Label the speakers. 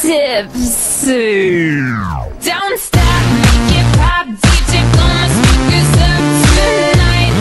Speaker 1: Zip Soup.